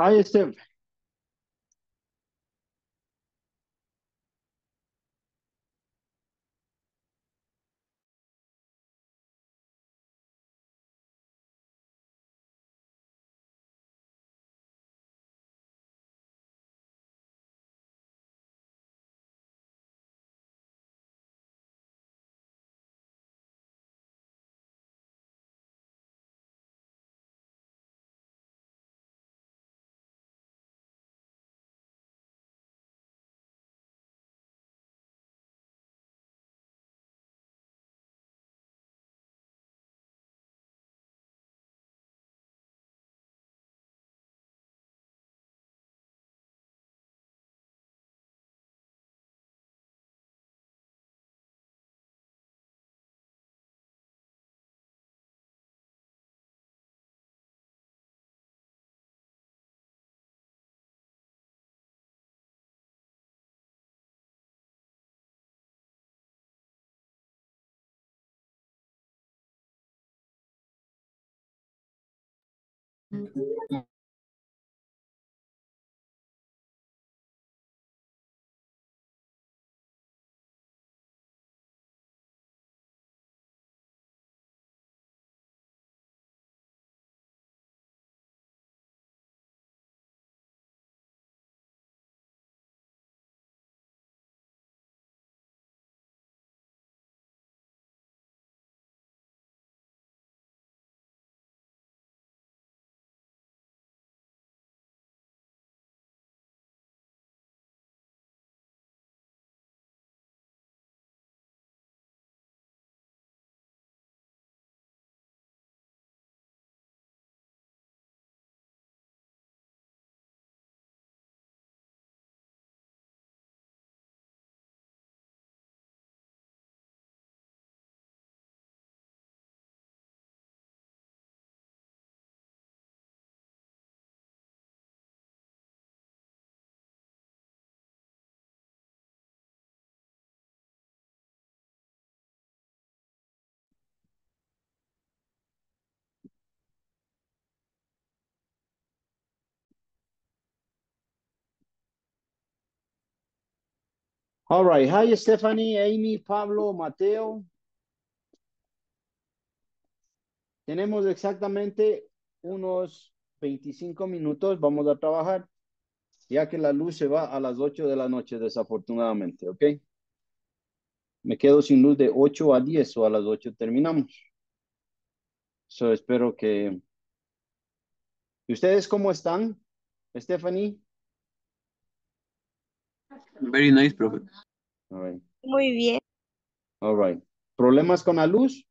Hi, 嗯。All right. Hi, Stephanie, Amy, Pablo, Mateo. Tenemos exactamente unos 25 minutos. Vamos a trabajar, ya que la luz se va a las 8 de la noche, desafortunadamente, ¿ok? Me quedo sin luz de 8 a 10 o a las 8 terminamos. So, espero que... ¿Y ustedes cómo están, Stephanie? Very nice, profe. All right. Muy bien. All right. ¿Problemas con la luz?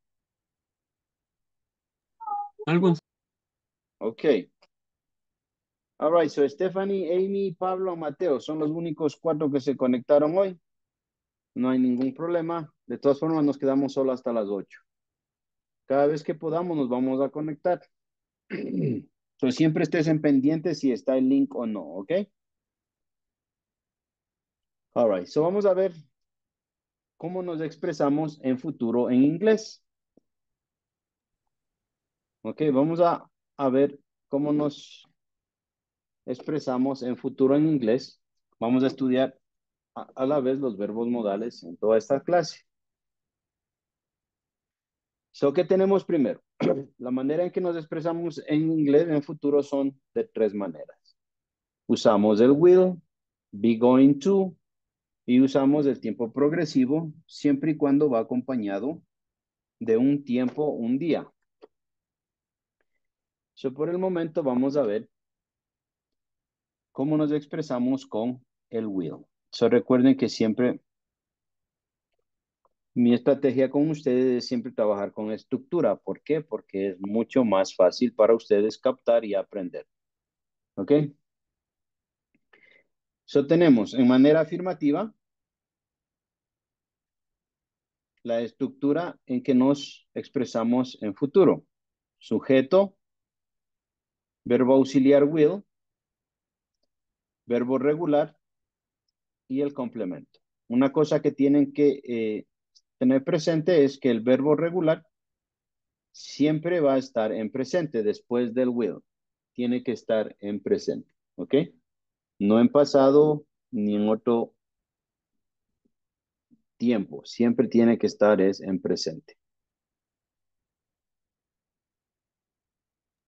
Algo Ok. All right, so Stephanie, Amy, Pablo, Mateo son los únicos cuatro que se conectaron hoy. No hay ningún problema. De todas formas, nos quedamos solo hasta las 8. Cada vez que podamos, nos vamos a conectar. Entonces, siempre estés en pendiente si está el link o no, ¿ok? All right, so vamos a ver cómo nos expresamos en futuro en inglés. Ok, vamos a, a ver cómo nos expresamos en futuro en inglés. Vamos a estudiar a, a la vez los verbos modales en toda esta clase. So, ¿qué tenemos primero? La manera en que nos expresamos en inglés en futuro son de tres maneras. Usamos el will, be going to, y usamos el tiempo progresivo siempre y cuando va acompañado de un tiempo, un día. So, por el momento vamos a ver cómo nos expresamos con el will. So, recuerden que siempre mi estrategia con ustedes es siempre trabajar con estructura. ¿Por qué? Porque es mucho más fácil para ustedes captar y aprender. ¿Ok? So, tenemos en manera afirmativa la estructura en que nos expresamos en futuro. Sujeto, verbo auxiliar will, verbo regular y el complemento. Una cosa que tienen que eh, tener presente es que el verbo regular siempre va a estar en presente después del will. Tiene que estar en presente. ¿Ok? No en pasado ni en otro tiempo. Siempre tiene que estar es en presente.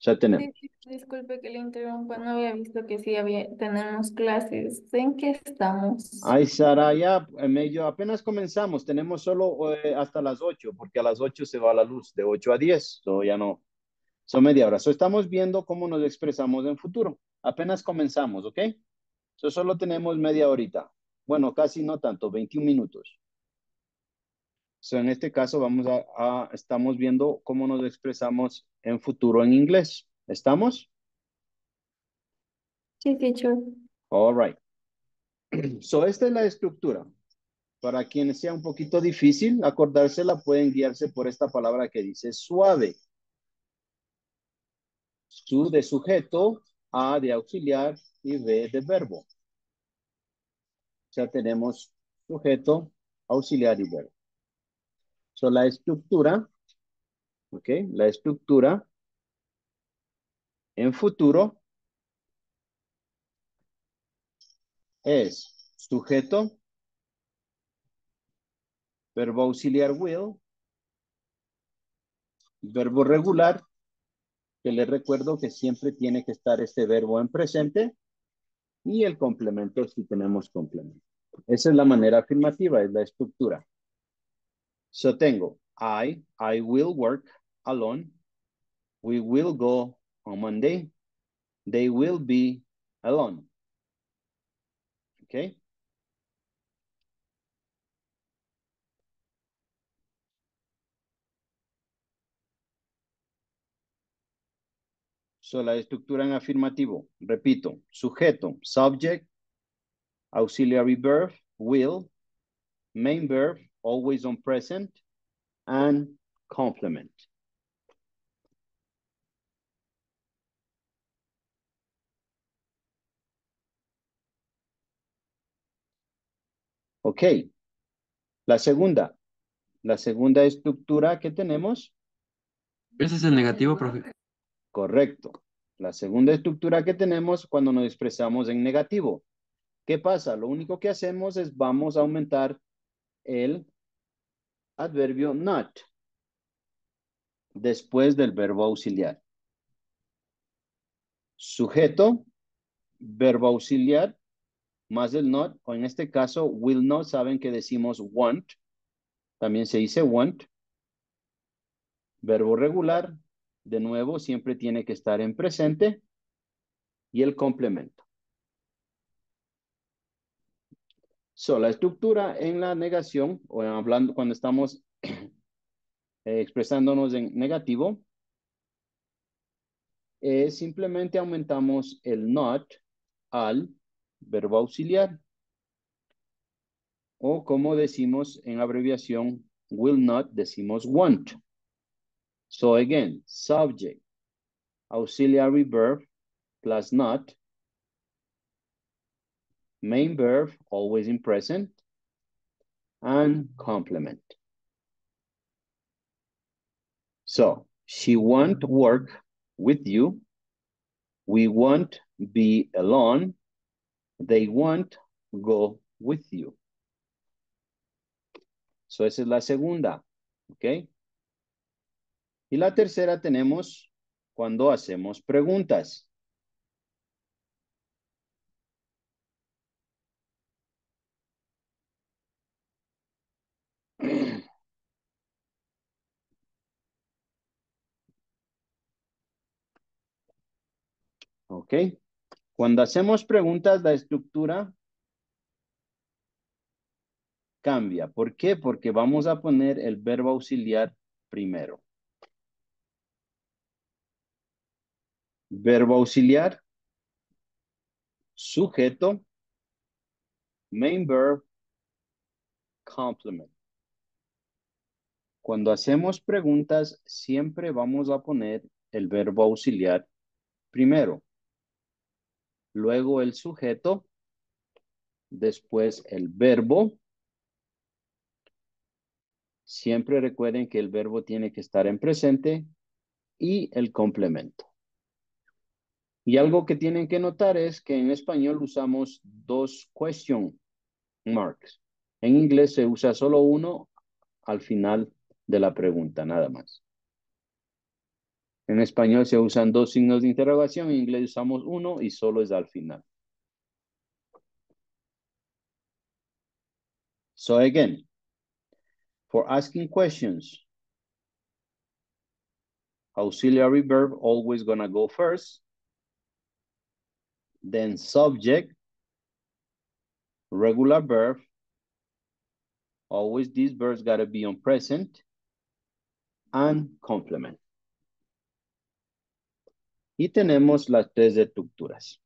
Ya tenemos. Sí, disculpe que le interrumpa, no había visto que sí había, tenemos clases. ¿En qué estamos? Ay, Sara, ya en medio, apenas comenzamos. Tenemos solo eh, hasta las 8, porque a las 8 se va la luz, de 8 a 10. So ya no, son media hora. So estamos viendo cómo nos expresamos en futuro. Apenas comenzamos, ¿ok? So solo tenemos media horita. Bueno, casi no tanto, 21 minutos. So, en este caso vamos a, a, estamos viendo cómo nos expresamos en futuro en inglés. ¿Estamos? Sí, teacher. All right. So, esta es la estructura. Para quienes sea un poquito difícil acordársela, pueden guiarse por esta palabra que dice suave. Su de sujeto, A de auxiliar y B de verbo. Ya tenemos sujeto, auxiliar y verbo. So, la estructura, ok, la estructura en futuro es sujeto, verbo auxiliar will, verbo regular, que les recuerdo que siempre tiene que estar este verbo en presente, y el complemento si tenemos complemento. Esa es la manera afirmativa, es la estructura. So tengo I, I will work alone. We will go on Monday. They will be alone. Okay. So la estructura en afirmativo, repito, sujeto, subject, auxiliary verb, will, main verb, always on present, and complement. Ok. La segunda. La segunda estructura que tenemos. Ese es el negativo, profe. Correcto. La segunda estructura que tenemos cuando nos expresamos en negativo. ¿Qué pasa? Lo único que hacemos es vamos a aumentar el adverbio not después del verbo auxiliar. Sujeto, verbo auxiliar, más el not, o en este caso, will not, saben que decimos want, también se dice want. Verbo regular, de nuevo, siempre tiene que estar en presente, y el complemento. So, la estructura en la negación, o hablando cuando estamos eh, expresándonos en negativo, es simplemente aumentamos el not al verbo auxiliar. O como decimos en abreviación, will not, decimos want. So again, subject, auxiliary verb, plus not, main verb, always in present, and complement. So, she won't work with you. We won't be alone. They won't go with you. So, esa es la segunda, ¿ok? Y la tercera tenemos cuando hacemos preguntas. ¿Ok? Cuando hacemos preguntas, la estructura cambia. ¿Por qué? Porque vamos a poner el verbo auxiliar primero. Verbo auxiliar, sujeto, main verb, complement. Cuando hacemos preguntas, siempre vamos a poner el verbo auxiliar primero. Luego el sujeto, después el verbo. Siempre recuerden que el verbo tiene que estar en presente y el complemento. Y algo que tienen que notar es que en español usamos dos question marks. En inglés se usa solo uno al final de la pregunta, nada más. En español se usan dos signos de interrogación, en inglés usamos uno y solo es al final. So again, for asking questions, auxiliary verb always gonna go first, then subject, regular verb, always these verbs gotta be on present, and complement. Y tenemos las tres estructuras.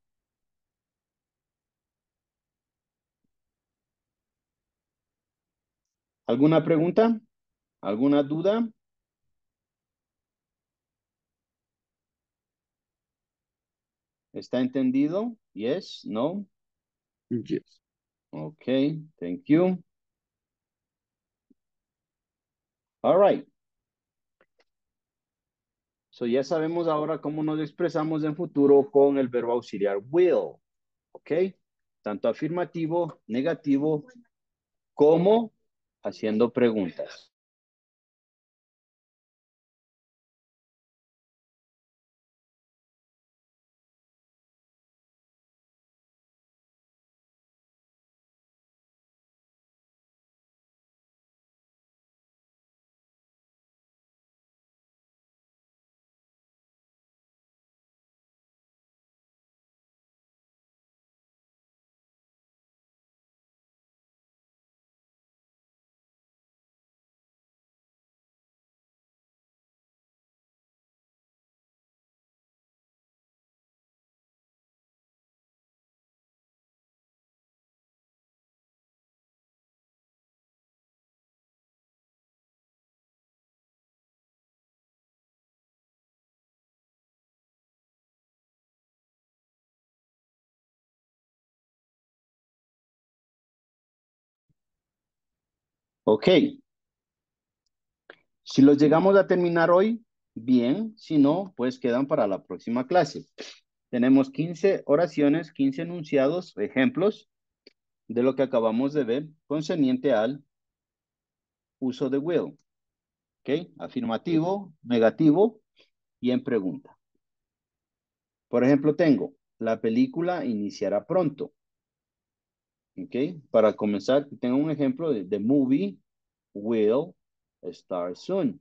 ¿Alguna pregunta? ¿Alguna duda? ¿Está entendido? Yes, no? Yes. Okay, thank you. All right. So ya sabemos ahora cómo nos expresamos en futuro con el verbo auxiliar will. ¿Ok? Tanto afirmativo, negativo, como haciendo preguntas. Ok. Si los llegamos a terminar hoy, bien. Si no, pues quedan para la próxima clase. Tenemos 15 oraciones, 15 enunciados, ejemplos de lo que acabamos de ver concerniente al uso de will. ¿Ok? Afirmativo, negativo y en pregunta. Por ejemplo, tengo, la película iniciará pronto. ¿Ok? Para comenzar, tengo un ejemplo de the movie will start soon.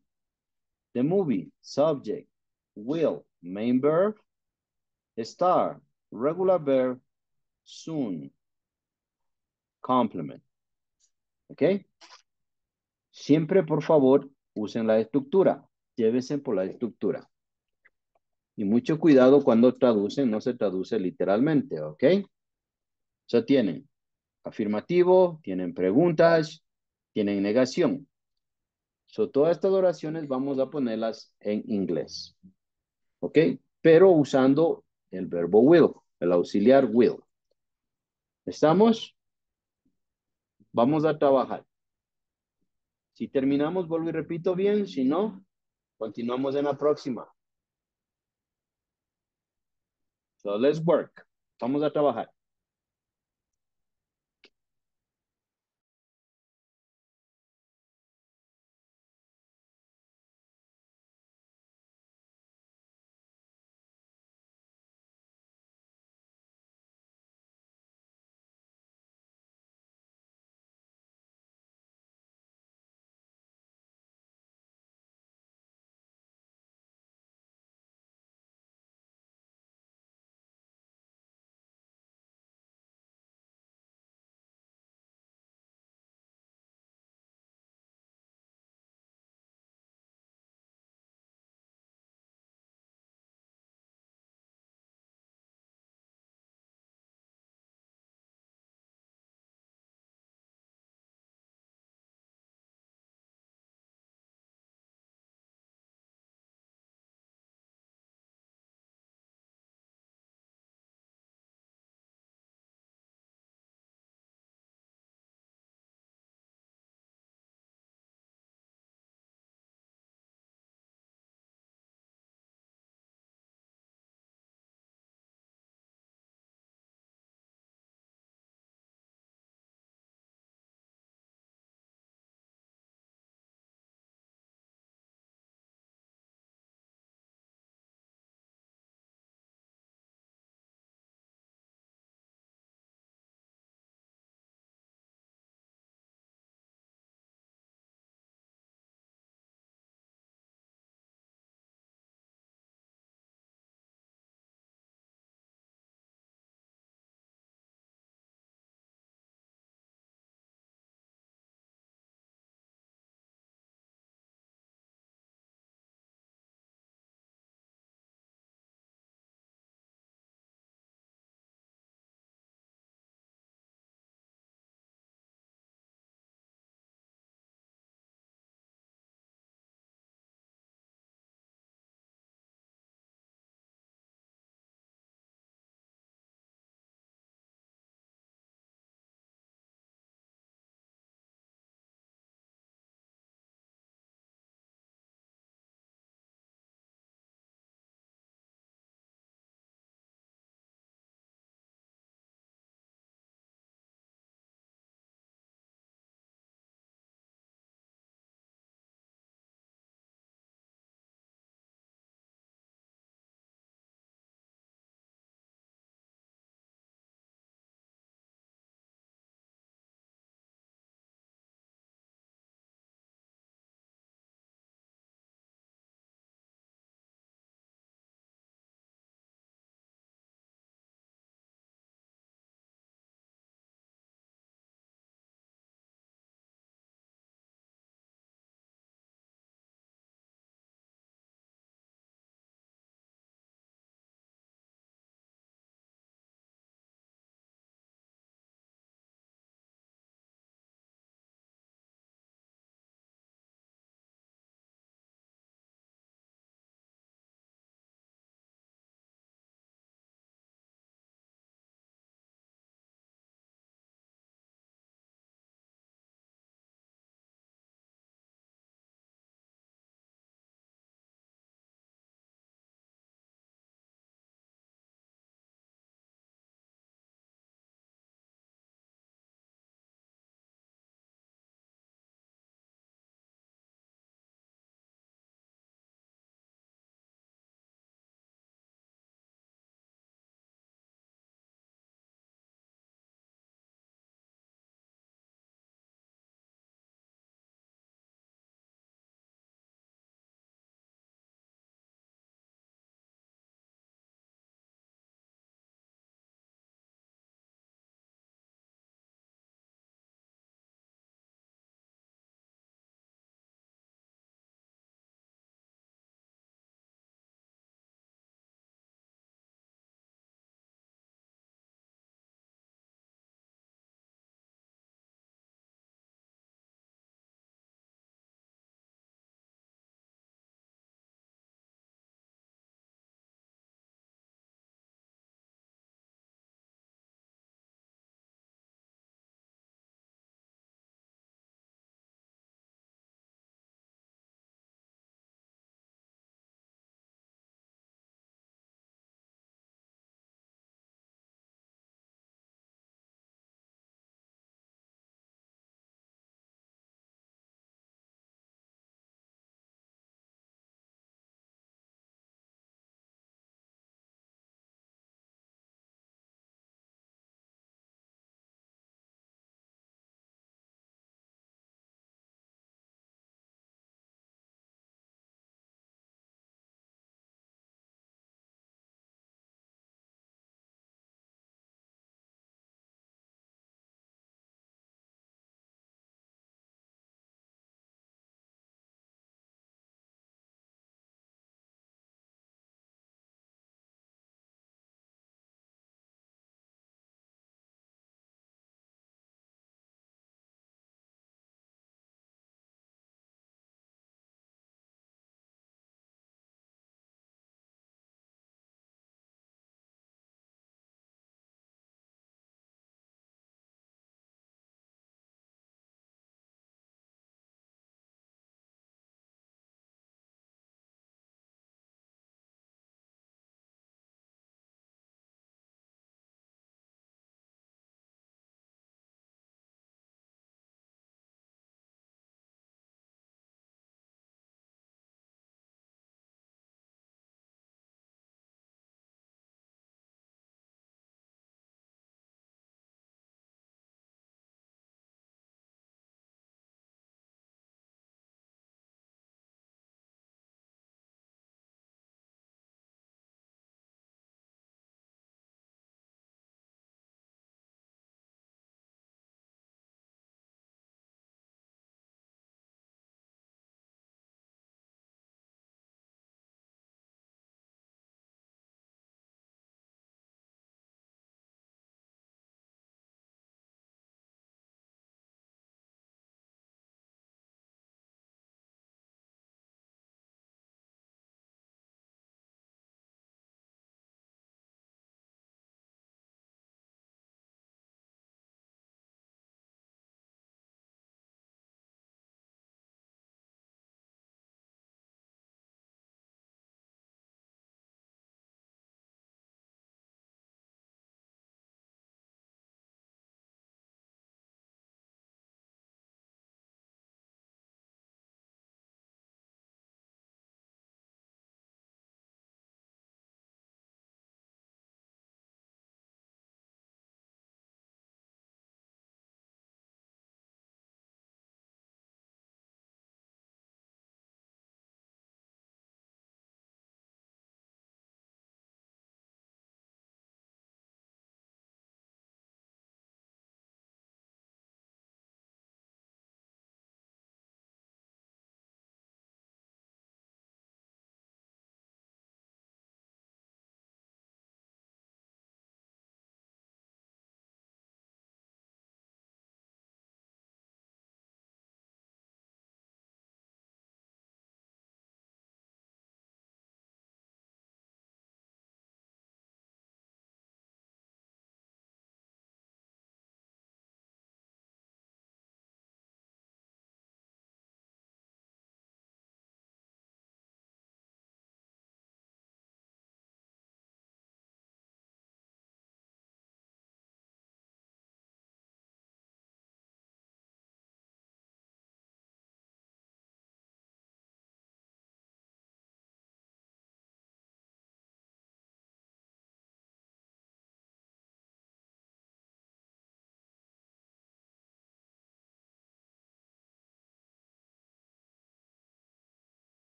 The movie, subject, will, main verb, start, regular verb, soon, complement. ¿Ok? Siempre, por favor, usen la estructura. Llévense por la estructura. Y mucho cuidado cuando traducen, no se traduce literalmente, ¿ok? Ya tienen afirmativo, tienen preguntas, tienen negación. So, todas estas oraciones vamos a ponerlas en inglés. ¿Ok? Pero usando el verbo will, el auxiliar will. ¿Estamos? Vamos a trabajar. Si terminamos, vuelvo y repito bien. Si no, continuamos en la próxima. So, let's work. Vamos a trabajar.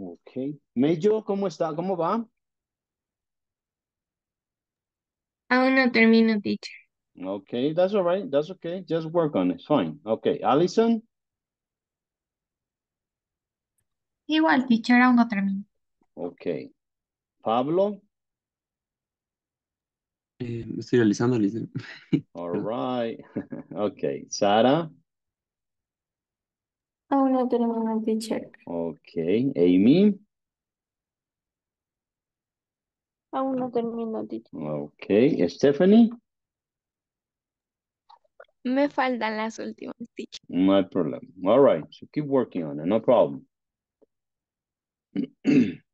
Ok. Mello, ¿cómo está? ¿Cómo va? Aún no termino, teacher. Okay, that's all right. That's okay. Just work on it. Fine. Okay. Allison? Igual, teacher, aún no termino. Okay. Pablo? Eh, estoy realizando. All right. Okay. Sara? Aún no termino, teacher. Okay. Amy? Aún no termino, teacher. Okay. Stephanie? Me faltan las últimas, teacher. No hay problem. All right. So keep working on it. No problem.